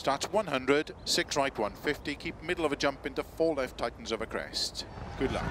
Starts 100, 6 right 150, keep middle of a jump into 4 left, tightens over crest. Good luck.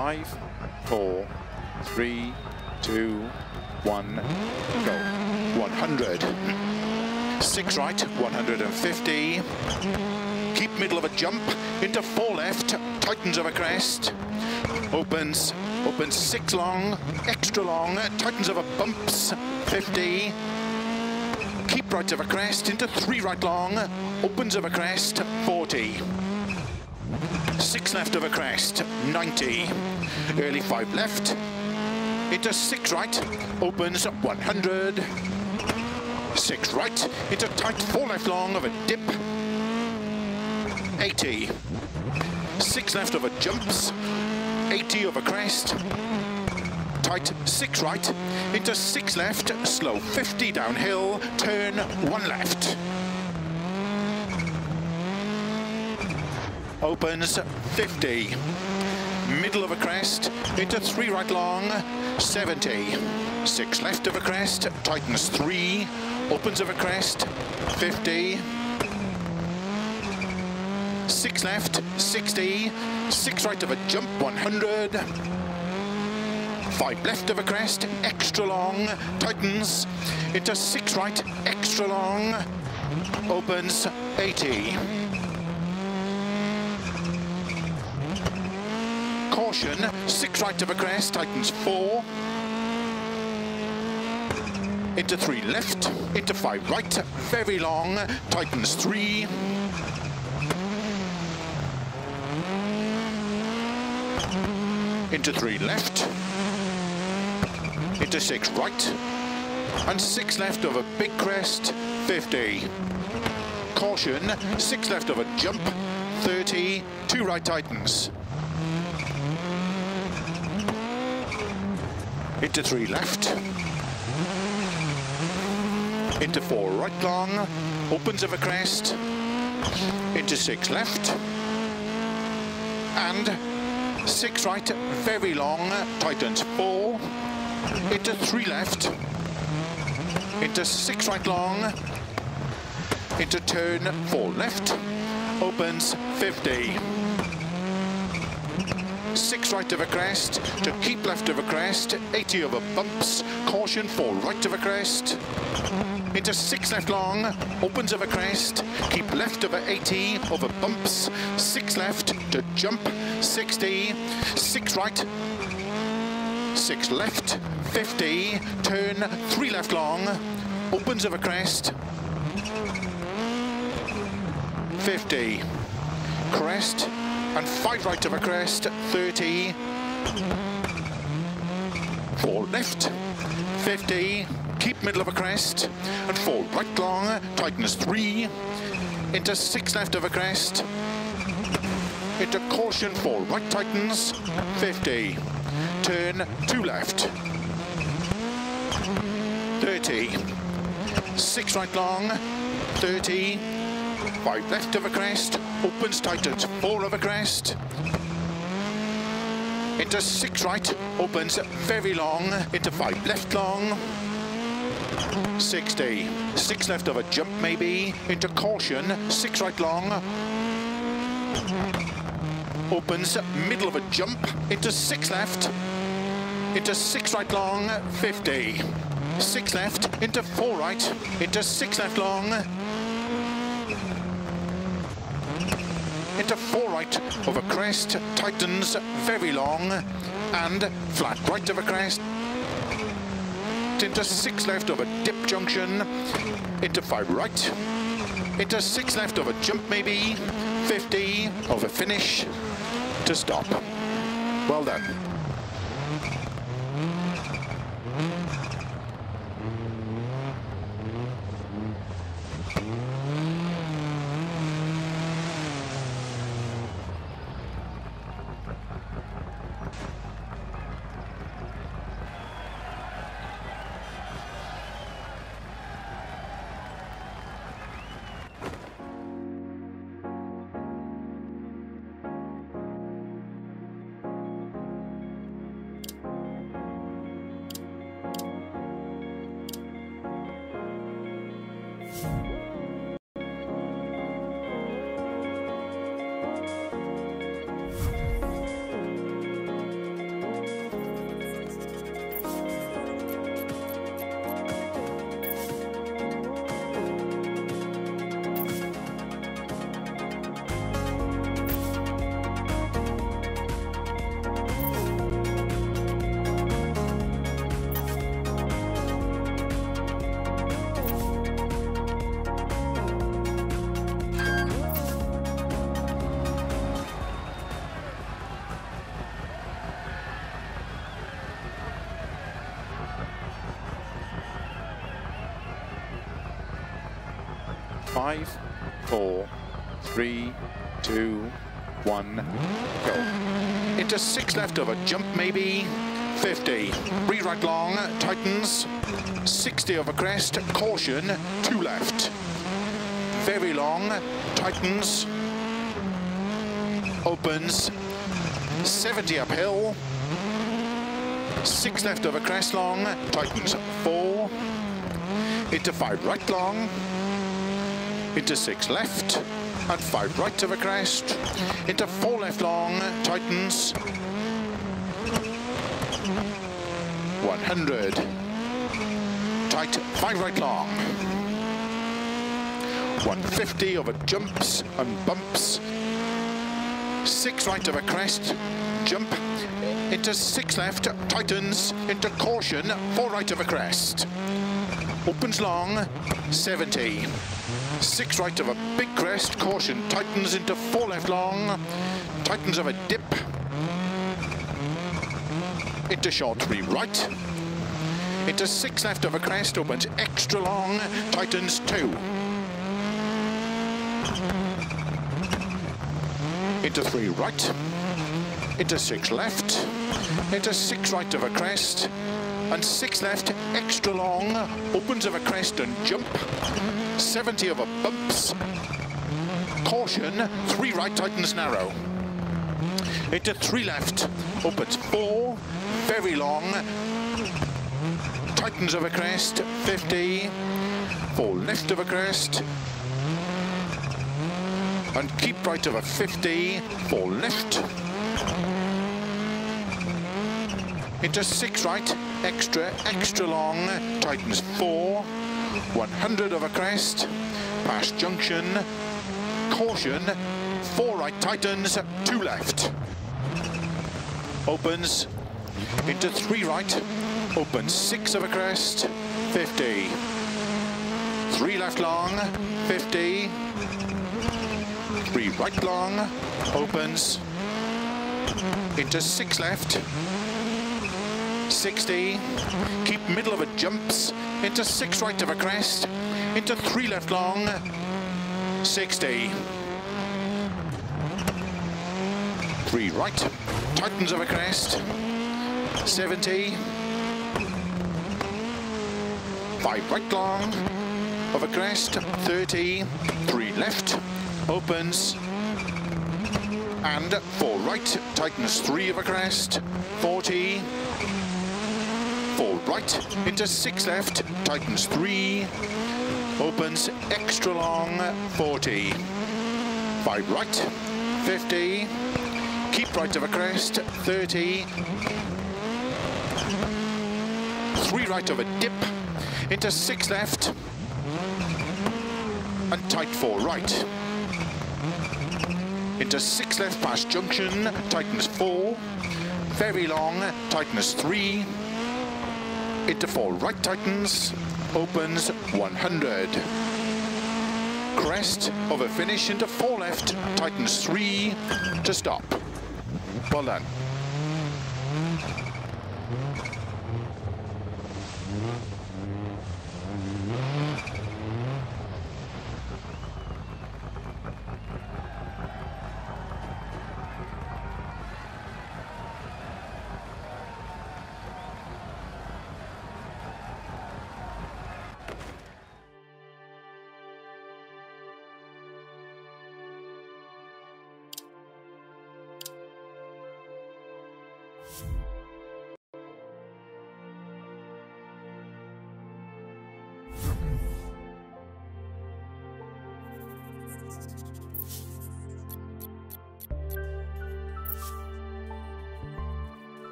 Five, four, three, two, one, go. 100. Six right, 150. Keep middle of a jump into four left, tightens over crest. Opens, opens six long, extra long, tightens over bumps, 50. Keep right over crest into three right long, opens over crest, 40. Six left of a crest, 90. Early five left. Into six right, opens 100. Six right, into tight four left long of a dip. 80. Six left of a jumps, 80 of a crest. Tight six right, into six left, slow 50 downhill, turn one left. Opens 50. Middle of a crest, into three right long, 70. Six left of a crest, tightens three, opens of a crest, 50. Six left, 60. Six right of a jump, 100. Five left of a crest, extra long, tightens, into six right, extra long, opens 80. Caution, six right of a crest, tightens four. Into three left, into five right, very long, tightens three. Into three left, into six right, and six left of a big crest, 50. Caution, six left of a jump, 30, two right tightens. Into three left, into four right long, opens of a crest, into six left, and six right, very long, tightens four, into three left, into six right long, into turn four left, opens 50 six right of a crest, to keep left of a crest, 80 over bumps, caution for right of a crest, into six left long, opens of a crest, keep left over 80 over bumps, six left to jump, 60, six right, six left, 50, turn, three left long, opens of a crest, 50, crest, and five right of a crest, 30. Four left, 50. Keep middle of a crest, and four right long, tightens three. Into six left of a crest. Into caution, four right tightens, 50. Turn two left. 30. Six right long, 30. Five left of a crest, opens tightens, four of a crest. Into six right, opens very long, into five left long. 60, six left of a jump maybe, into caution, six right long. Opens middle of a jump, into six left, into six right long, 50. Six left, into four right, into six left long, into four right of a crest, tightens very long, and flat right of a crest, into six left of a dip junction, into five right, into six left of a jump maybe, 50 of a finish to stop. Well done. Five, four, three, two, one, go. Into six left of a jump maybe. 50. Re-right long, tightens. 60 over crest, caution, two left. Very long, tightens. Opens. 70 uphill. Six left over crest long, tightens. Four. Into five right long. Into six left. And five right over crest. Into four left long, tightens. 100. Tight, five right long. 150 over jumps and bumps. Six right of a crest, jump, into six left, tightens, into caution, four right of a crest. Opens long, 70. Six right of a big crest, caution, tightens into four left long, tightens of a dip, into short three right, into six left of a crest, opens extra long, tightens two. Into three right, into six left, into six right of a crest, and six left, extra long, opens of a crest and jump, 70 of a bumps, caution, three right tightens narrow. Into three left, opens four, very long, tightens of a crest, 50, four left of a crest, and keep right of a 50, four left, into six right, extra, extra long, tightens four, 100 of a crest, past junction, caution, four right tightens, two left. Opens, into three right, opens six of a crest, 50. Three left long, 50. Three right long, opens, into six left, 60, keep middle of a jumps, into six right of a crest, into three left long, 60. Three right, tightens of a crest, 70. Five right long, of a crest, 30. Three left, opens, and four right, tightens three of a crest, 40 four right, into six left, tightens three, opens extra long, 40. Five right, 50, keep right of a crest, 30, three right of a dip, into six left, and tight four right. Into six left past junction, tightens four, very long, tightens three, into four right tightens, opens 100. Crest of a finish into four left, tightens three to stop. Well done.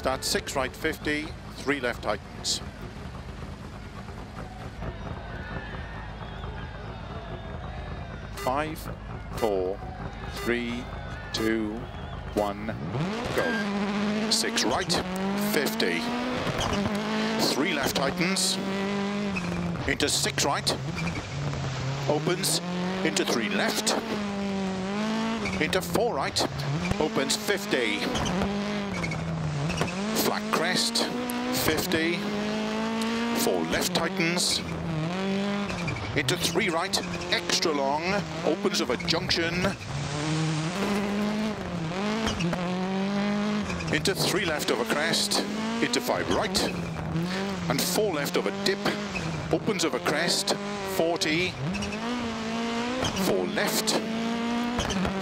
Start six right 50, three left tightens. Five, four, three, two, one, go. Six right, 50. Three left tightens, into six right, opens, into three left, into four right, opens 50. Flat crest, 50. Four left tightens, into three right, extra long, opens of a junction, into three left of a crest, into five right, and four left of a dip, opens of a crest, 40, four left,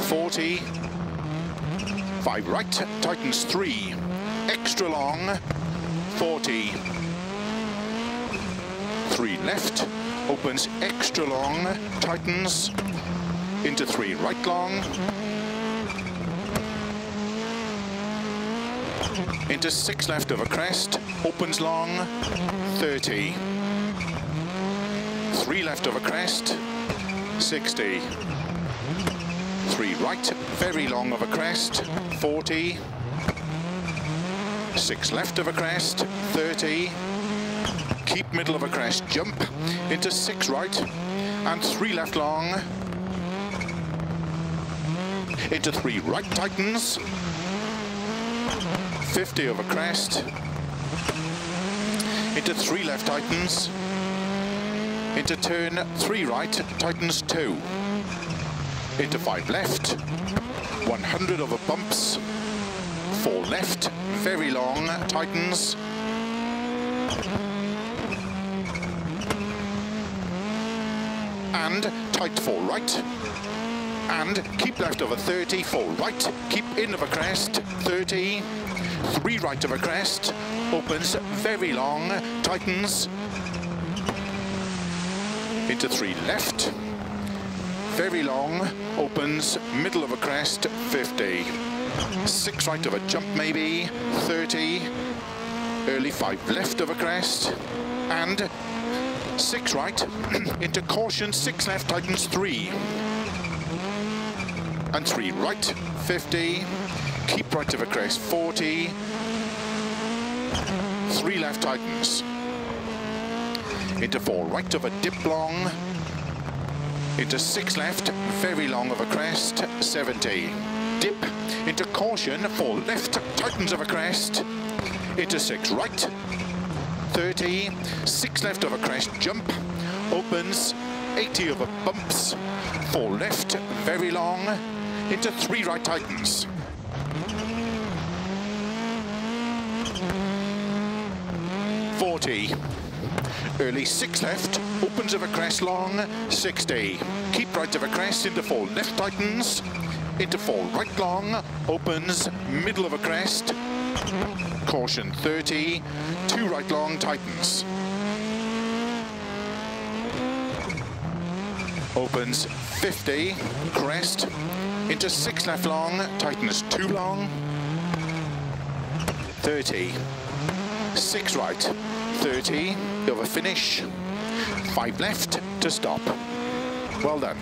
40, five right, tightens three, extra long, 40, three left, opens extra long, tightens into three. Right long, into six left of a crest, opens long, 30, three left of a crest, 60, three right, very long of a crest, 40, six left of a crest, 30, keep middle of a crest, jump into six right and three left long. Into three right tightens 50 of a crest. Into three left tightens into turn three right tightens two. Into five left. 100 over bumps four left very long tightens and tight four right. And keep left of a 30 four right. Keep in of a crest 30 three right of a crest. Opens very long tightens into three left. Very long opens middle of a crest 50 six right of a jump maybe. 30 early five. Left of a crest. And six right, into caution, six left, tightens three. And three right, 50, keep right of a crest, 40, three left tightens. Into four. Right of a dip long, into six left, very long of a crest, 70. Dip, into caution, four left, tightens of a crest, into six right, 30, six left of a crest jump, opens, 80 over bumps, four left, very long, into three right tightens. Forty. Early six left, opens of a crest long, 60. Keep right of a crest into four left tightens, into four. Right long, opens, middle of a crest, Caution 30, two right long tightens. Opens 50, crest, into six left long, tightens two long, 30, six right, 30, over finish, five left to stop. Well done.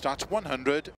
Starts 100.